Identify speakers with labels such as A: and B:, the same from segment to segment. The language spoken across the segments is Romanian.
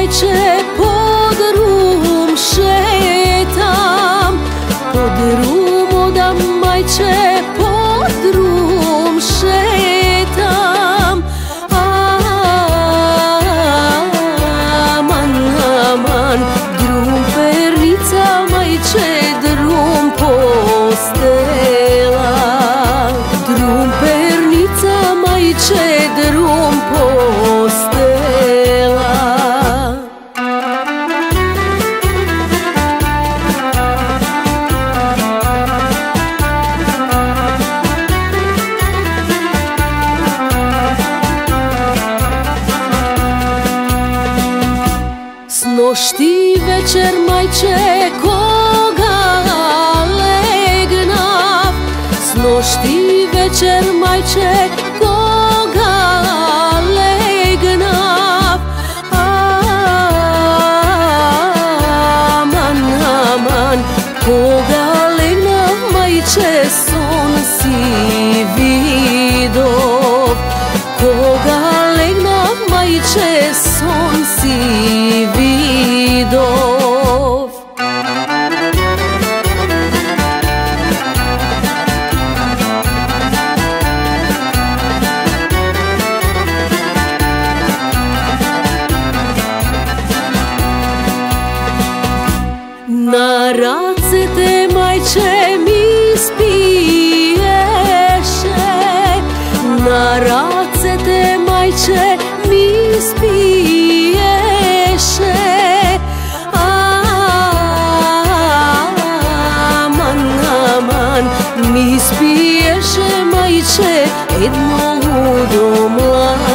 A: 爱这破 S nošti večer majče koga legnav S nošti večer majče koga legnav Aman, aman, koga legnav majče son si vidov Koga legnav majče Na race te majče mi spiješe Na race te majče mi spiješe Aman, aman, mi spiješe majče jedno ludo mlado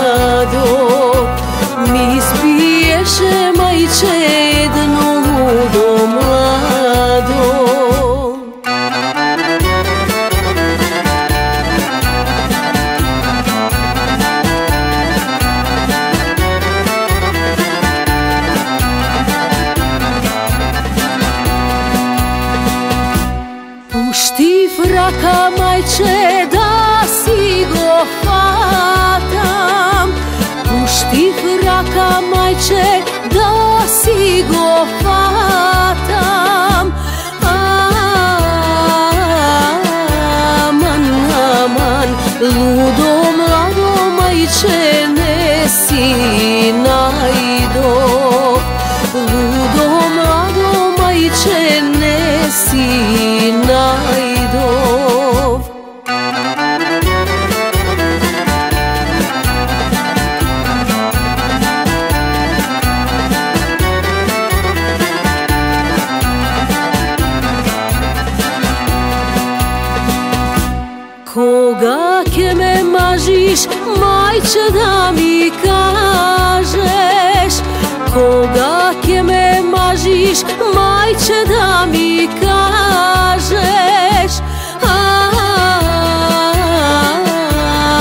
A: Pušti fraka majče da si go fatam Pušti fraka majče da si go fatam Aman, aman, ludo mlado majče ne si mažiš, majče da mi kažeš Koga ke me mažiš, majče da mi kažeš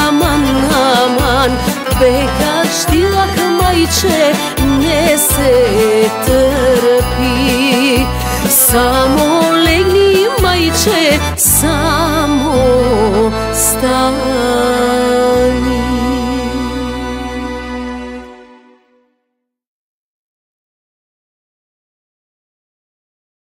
A: Aman, aman, bekar štilak majče ne se trpi Samo legni majče, samo stani